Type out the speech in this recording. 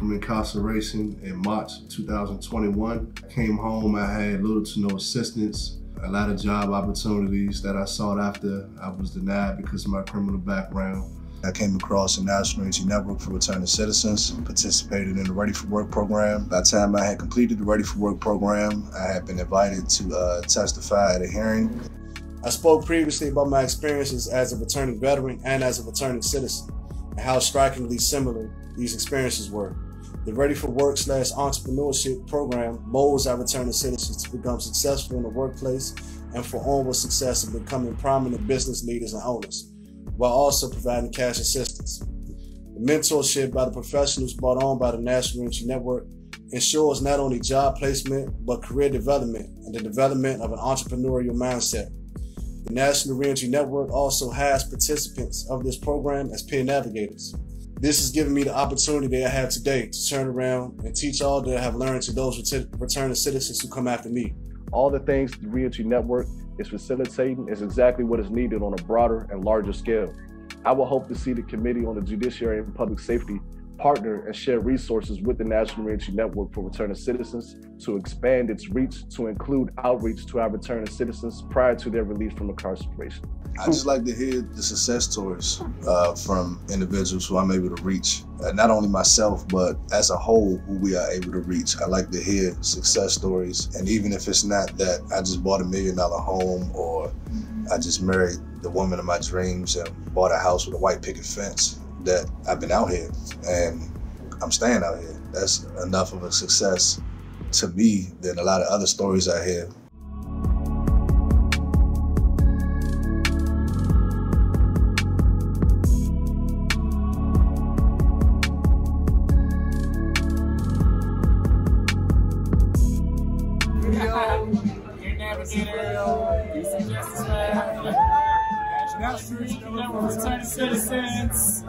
incarceration in March 2021. I came home, I had little to no assistance, a lot of job opportunities that I sought after. I was denied because of my criminal background. I came across the National Reentry Network for Returning Citizens, participated in the Ready for Work program. By the time I had completed the Ready for Work program, I had been invited to uh, testify at a hearing. I spoke previously about my experiences as a returning veteran and as a returning citizen, and how strikingly similar these experiences were. The Ready for Work slash entrepreneurship program molds our returning citizens to become successful in the workplace and for onward success in becoming prominent business leaders and owners while also providing cash assistance. The mentorship by the professionals brought on by the National Reentry Network ensures not only job placement, but career development and the development of an entrepreneurial mindset. The National Reentry Network also has participants of this program as peer navigators. This has given me the opportunity that I have today to turn around and teach all that I have learned to those returning citizens who come after me. All the things the Reentry Network is facilitating is exactly what is needed on a broader and larger scale. I will hope to see the Committee on the Judiciary and Public Safety partner and share resources with the National Reentry Network for Returning Citizens to expand its reach to include outreach to our returning citizens prior to their release from incarceration. I just like to hear the success stories uh, from individuals who I'm able to reach. Uh, not only myself, but as a whole, who we are able to reach. I like to hear success stories. And even if it's not that I just bought a million dollar home or I just married the woman of my dreams and bought a house with a white picket fence, that I've been out here and I'm staying out here. That's enough of a success to me than a lot of other stories I hear. National Reentry Network returning citizens.